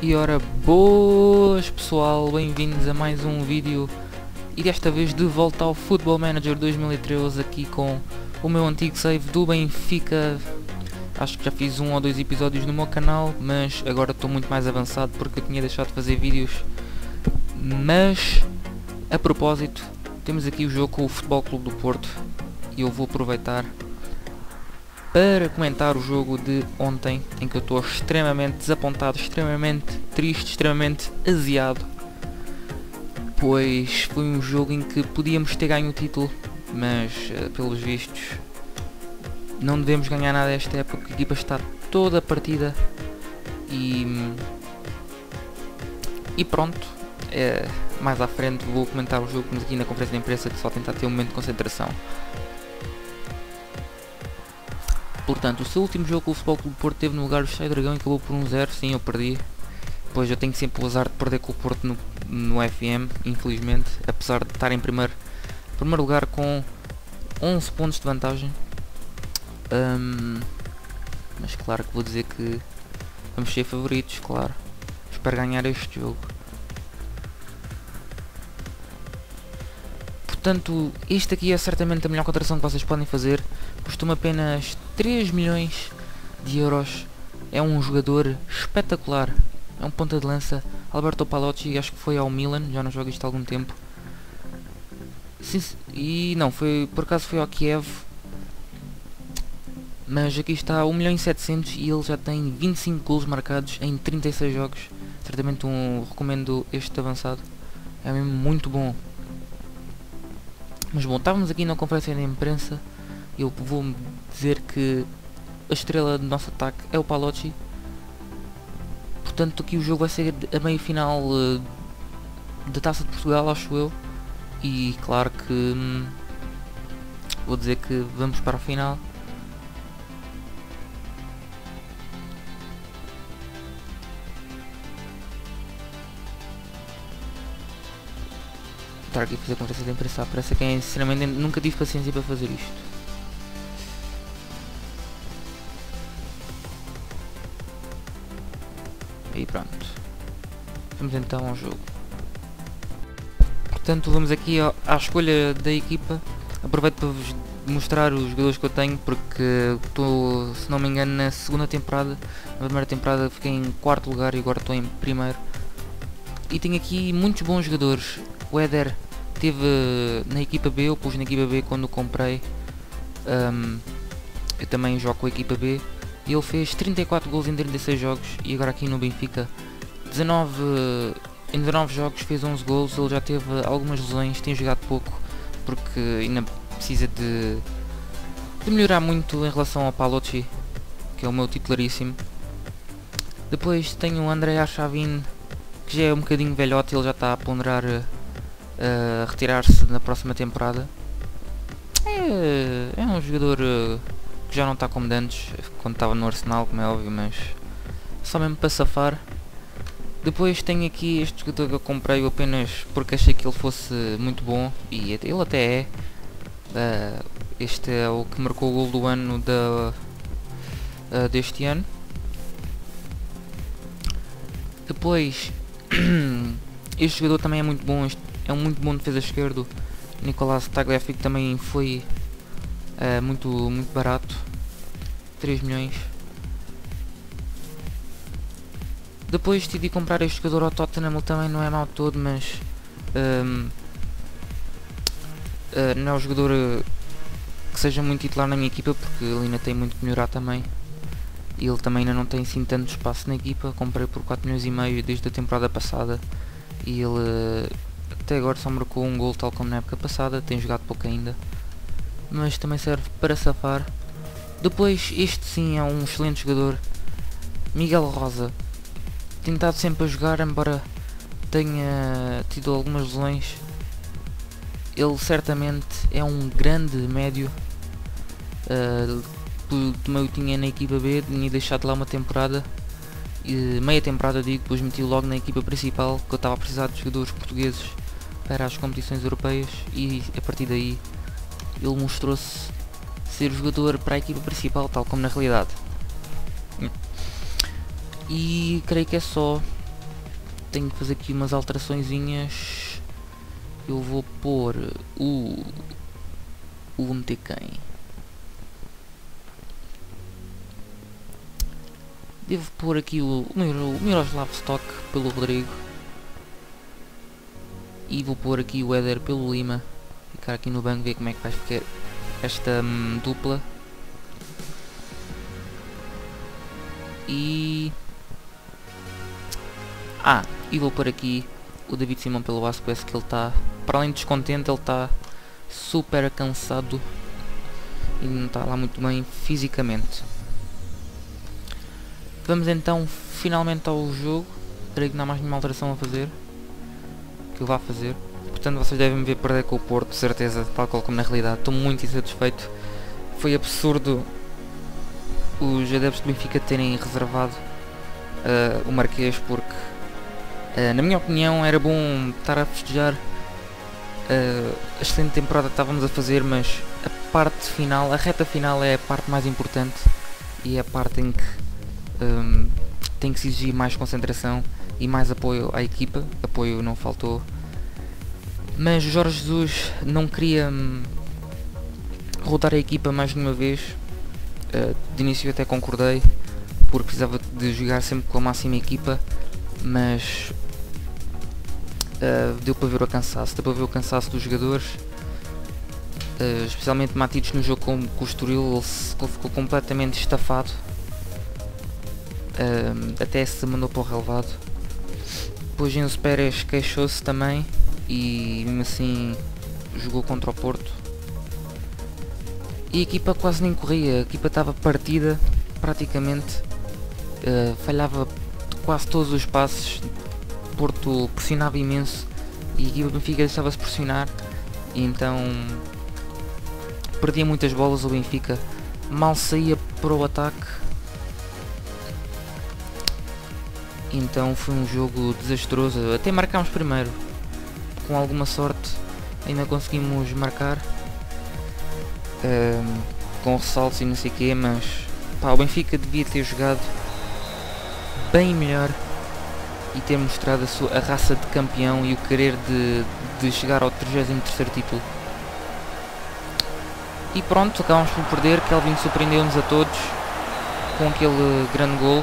E ora, boas pessoal, bem-vindos a mais um vídeo. E desta vez de volta ao Football Manager 2013 aqui com o meu antigo save do Benfica. Acho que já fiz um ou dois episódios no meu canal, mas agora estou muito mais avançado porque eu tinha deixado de fazer vídeos. Mas, a propósito, temos aqui o jogo com o Futebol Clube do Porto e eu vou aproveitar para comentar o jogo de ontem em que eu estou extremamente desapontado, extremamente triste, extremamente aziado. Pois foi um jogo em que podíamos ter ganho o título mas uh, pelos vistos não devemos ganhar nada esta época, a equipa está toda partida e, e pronto, é, mais à frente vou comentar o jogo, aqui na conferência de imprensa que só tentar ter um momento de concentração. Portanto, o seu último jogo com o Futebol Clube Porto teve no lugar o Chai Dragão e acabou por 1-0, um sim, eu perdi. Pois eu tenho sempre o azar de perder com o Porto no, no FM, infelizmente, apesar de estar em primeiro, primeiro lugar com 11 pontos de vantagem. Um, mas claro que vou dizer que vamos ser favoritos, claro. Espero ganhar este jogo. Portanto, este aqui é certamente a melhor contratação que vocês podem fazer. Costuma apenas 3 milhões de euros. É um jogador espetacular. É um ponta de lança. Alberto Palotti, acho que foi ao Milan, já não joga isto há algum tempo. Sim, e não, foi por acaso foi ao Kiev. Mas aqui está 1 milhão e 700 e ele já tem 25 gols marcados em 36 jogos. Certamente um, recomendo este avançado. É mesmo muito bom. Mas bom, estávamos aqui na conferência de imprensa. Eu vou dizer que a estrela do nosso ataque é o Palotti. Portanto, aqui o jogo vai ser a meia final uh, da Taça de Portugal, acho eu. E claro que hum, vou dizer que vamos para a final. estar aqui a fazer conferência de imprensa parece que é sinceramente nunca tive paciência para fazer isto. E pronto. Vamos então ao jogo. Portanto, vamos aqui à escolha da equipa. Aproveito para vos mostrar os jogadores que eu tenho porque estou, se não me engano, na segunda temporada. Na primeira temporada fiquei em quarto lugar e agora estou em primeiro. E tenho aqui muitos bons jogadores. O Éder teve na equipa B, eu pus na equipa B quando comprei. Um, eu também jogo com a equipa B. Ele fez 34 gols em 36 jogos e agora aqui no Benfica 19, em 19 jogos fez 11 gols. Ele já teve algumas lesões, tem jogado pouco porque ainda precisa de, de melhorar muito em relação ao Palotti, que é o meu titularíssimo. Depois tenho o André Archavin, que já é um bocadinho velhote, ele já está a ponderar uh, retirar-se na próxima temporada. É, é um jogador uh, que já não está como antes, quando estava no Arsenal, como é óbvio, mas só mesmo para safar. Depois tenho aqui este jogador que eu comprei apenas porque achei que ele fosse muito bom e ele até é. Uh, este é o que marcou o gol do ano da, uh, deste ano. Depois, este jogador também é muito bom, este é um muito bom defesa esquerdo. Nicolás Tagliafico também foi uh, muito, muito barato. 3 milhões. Depois decidi comprar este jogador ao Tottenham, ele também não é mau todo, mas um, uh, eh, não é um jogador uh, que seja muito titular na minha equipa, porque ele ainda tem muito que melhorar também. E ele também ainda não tem assim tanto espaço na equipa, comprei por 4 milhões e meio desde a temporada passada e ele até agora só marcou um gol tal como na época passada, tem jogado pouco ainda. Mas também serve para safar. Depois, este sim é um excelente jogador. Miguel Rosa. Tentado sempre a jogar, embora tenha tido algumas lesões. Ele certamente é um grande médio. Uh, também o tinha na equipa B, tinha deixado lá uma temporada. Uh, meia temporada digo, depois meti logo na equipa principal, que eu estava a precisar de jogadores portugueses para as competições europeias e a partir daí ele mostrou-se ser jogador para a equipa principal, tal como na realidade. E creio que é só. Tenho que fazer aqui umas alteraçõezinhas. Eu vou pôr o... O meter quem? Devo pôr aqui o, o, Miroslav Stock pelo Rodrigo. E vou pôr aqui o Éder pelo Lima. Ficar aqui no banco ver como é que vai ficar esta hum, dupla. E... Ah, e vou pôr aqui o David Simão pelo Vasquez que ele está, para além de descontente, ele está super cansado e não está lá muito bem fisicamente. Vamos então finalmente ao jogo. Creio que não há mais nenhuma alteração a fazer. Que eu vá fazer. Portanto vocês devem me ver perder com o Porto, certeza, tal qual como na realidade. Estou muito insatisfeito. Foi absurdo os adeptos do Benfica terem reservado uh, o Marquês porque uh, na minha opinião era bom estar a festejar uh, a excelente temporada que estávamos a fazer, mas a parte final, a reta final é a parte mais importante e é a parte em que um, tem que se exigir mais concentração e mais apoio à equipa. Apoio não faltou. Mas Jorge Jesus não queria hum, rodar a equipa mais de uma vez. Uh, de início até concordei, porque precisava de jogar sempre com a máxima equipa, mas uh, deu para ver o cansaço, deu para ver o cansaço dos jogadores. Uh, especialmente Matites no jogo com, com o Estoril, ele ficou completamente estafado até se mandou para o relevado. Depois Enzo Pérez queixou-se também e mesmo assim jogou contra o Porto. E a equipa quase nem corria, a equipa estava partida praticamente, uh, falhava quase todos os passes, Porto pressionava imenso. E a equipa do Benfica deixava-se pressionar. E então perdia muitas bolas o Benfica, mal saía para o ataque. Então foi um jogo desastroso. Até marcámos primeiro. Com alguma sorte ainda conseguimos marcar. Com ressaltos e não sei o quê, mas pá, o Benfica devia ter jogado bem melhor e ter mostrado a, sua, a raça de campeão e o querer de, de chegar ao 33 título. E pronto, acabamos por perder. Kelvin surpreendeu-nos a todos com aquele grande gol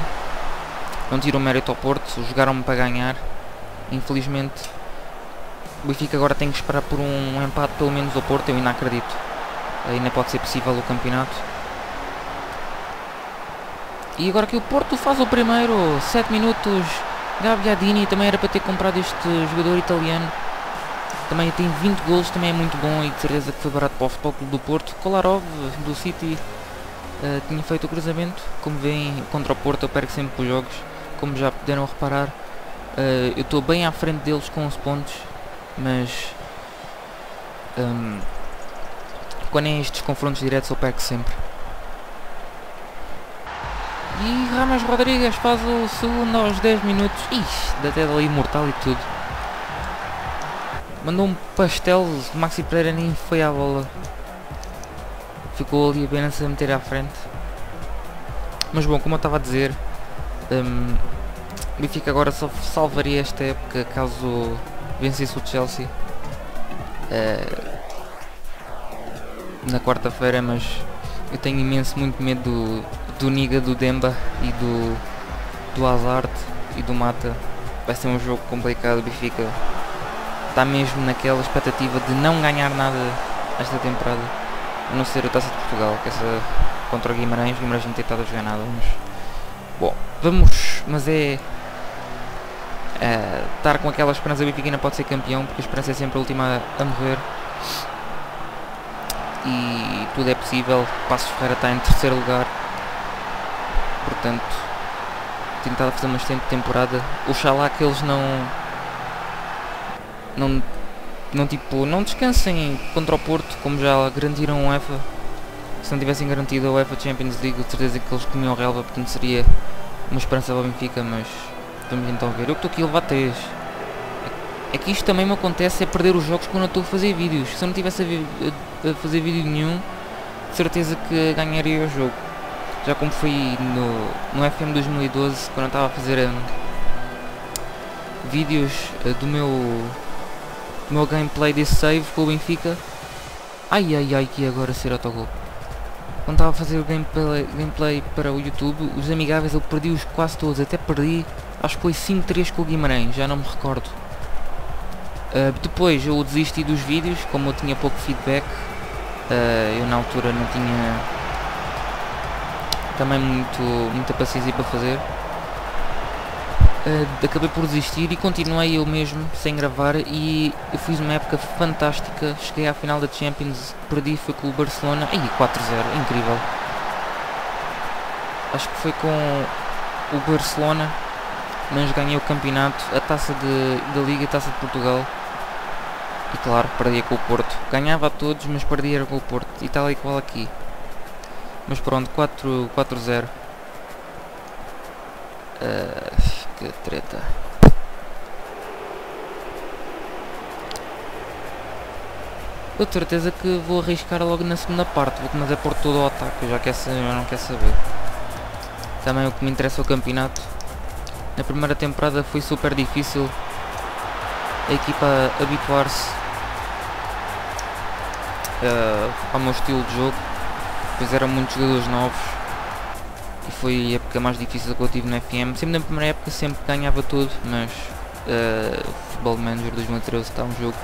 não tiram mérito ao Porto, jogaram-me para ganhar. Infelizmente, o Benfica agora tem que esperar por um empate pelo menos ao Porto, eu ainda acredito. Ainda pode ser possível o campeonato. E agora que o Porto faz o primeiro, 7 minutos, Gabbiadini também era para ter comprado este jogador italiano. Também tem 20 gols, também é muito bom e de certeza que foi barato para o Futebol Clube do Porto. Kolarov, do City, uh, tinha feito o cruzamento. Como veem, contra o Porto eu perco sempre os jogos como já puderam reparar, uh, eu estou bem à frente deles com 11 pontos, mas um, quando é estes confrontos diretos eu perco sempre. E Ramos Rodrigues faz o segundo aos 10 minutos. Ixi, até dali imortal e tudo. Mandou um pastel, Maxi Pereira nem foi à bola. Ficou ali apenas a meter à frente. Mas bom, como eu estava a dizer, um, Benfica agora só salvaria esta época caso vencesse o Chelsea uh, na quarta-feira, mas eu tenho imenso muito medo do, do Niga, do Demba e do, do Hazard e do Mata. Vai ser um jogo complicado, o Benfica está mesmo naquela expectativa de não ganhar nada esta temporada, a não ser a Taça de Portugal, que essa contra o Guimarães, o Guimarães não tem estado a jogar nada, mas bom, vamos, mas é uh, estar com aquela esperança, o Benfica pode ser campeão, porque a esperança é sempre a última a morrer. E tudo é possível. Passos Ferreira está em terceiro lugar. Portanto, tentar fazer uma excelente temporada. Oxalá que eles não. Não, não, tipo, não descansem contra o Porto, como já garantiram o UEFA. Se não tivessem garantido a UEFA Champions League, de certeza que eles comiam relva, portanto seria uma esperança para o Benfica, mas Vamos então ver. Eu estou aqui a levar 3. É que isto também me acontece é perder os jogos quando eu estou a fazer vídeos. Se eu não tivesse a, a, fazer vídeo nenhum, de certeza que ganharia o jogo. Já como foi no, no FM 2012, quando eu estava a fazer um, vídeos uh, do meu do meu gameplay desse save com o Benfica. Ai ai ai que agora ser autogol. Quando estava a fazer o gameplay, gameplay para o YouTube, os amigáveis eu perdi-os quase todos, até perdi, acho que foi 5-3 com o Guimarães, já não me recordo. Uh, depois eu desisti dos vídeos, como eu tinha pouco feedback, uh, eu na altura não tinha também muito, muita paciência para fazer. Uh, acabei por desistir e continuei eu mesmo sem gravar e eu fiz uma época fantástica, cheguei à final da Champions, perdi, foi com o Barcelona, e 4-0, incrível. Acho que foi com o Barcelona, mas ganhei o campeonato, a taça de, da Liga e a taça de Portugal. E claro, perdia com o Porto. Ganhava a todos, mas perdia com o Porto. E tal e qual aqui. Mas pronto, 4-0. Uh, que treta. Eu tenho certeza que vou arriscar logo na segunda parte, vou é por todo o ataque, já quer saber, não quer saber. Também o que me interessa é o campeonato. Na primeira temporada foi super difícil a equipa habituar-se uh, ao meu estilo de jogo, pois eram muitos jogadores novos e foi a época mais difícil que eu tive no FM. Sempre na primeira época sempre ganhava tudo, mas uh, o Futebol Manager 2013 está um jogo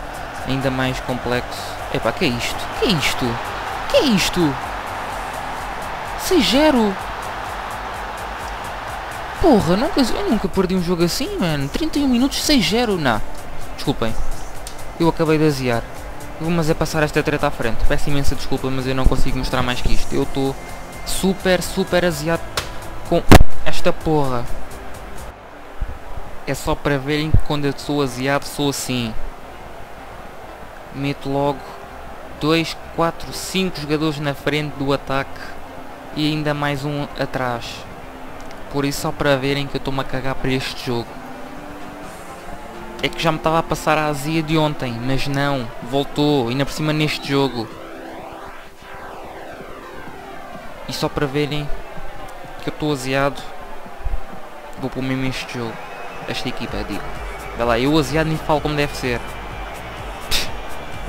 ainda mais complexo. Epá, que é isto? Que é isto? Que é isto? 6-0 Porra, nunca, eu nunca perdi um jogo assim, mano. 31 minutos, 6-0. Não. Desculpem. Eu acabei de aziar. Vou mas é passar esta treta à frente. Peço imensa desculpa, mas eu não consigo mostrar mais que isto. Eu estou super, super aziado com esta porra. É só para verem que quando eu sou aziado sou assim. Meto logo 2, 4, 5 jogadores na frente do ataque e ainda mais um atrás. Por isso só para verem que eu estou-me a cagar para este jogo. É que já me estava a passar a azia de ontem, mas não, voltou, ainda por cima neste jogo. E só para verem que eu estou aziado, vou pôr mesmo este jogo, esta equipa, digo. Vai lá, eu aziado nem falo como deve ser.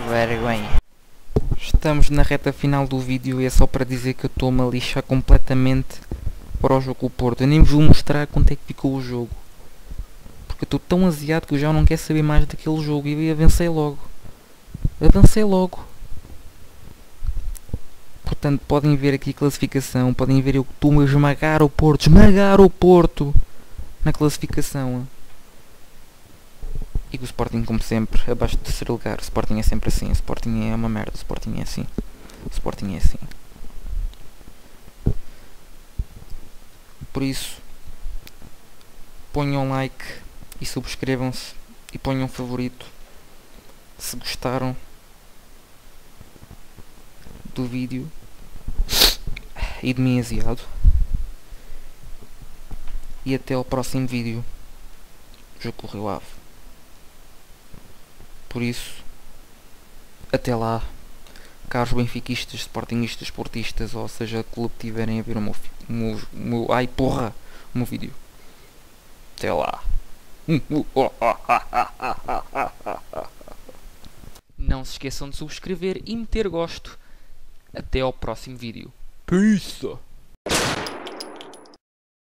vergonha. Estamos na reta final do vídeo e é só para dizer que eu estou-me a lixar completamente para o jogo com o Porto. Eu nem vos vou mostrar quanto é que ficou o jogo porque eu estou tão aziado que eu já não quero saber mais daquele jogo e avancei logo. Avancei logo. Portanto, podem ver aqui a classificação, podem ver eu que estou a esmagar o Porto, esmagar o Porto na classificação. E o Sporting, como sempre, abaixo do terceiro lugar. O Sporting é sempre assim, o Sporting é uma merda, o Sporting é assim. O Sporting é assim. Por isso, ponham like e subscrevam-se e ponham favorito se gostaram do vídeo e de mim aziado e até ao próximo vídeo o Rio Ave. Por isso até lá caros benfiquistas, sportingistas, esportistas ou seja, clube tiverem a ver o meu, meu, meu ai porra, o meu vídeo até lá não se esqueçam de subscrever e meter gosto. Até ao próximo vídeo. Peace!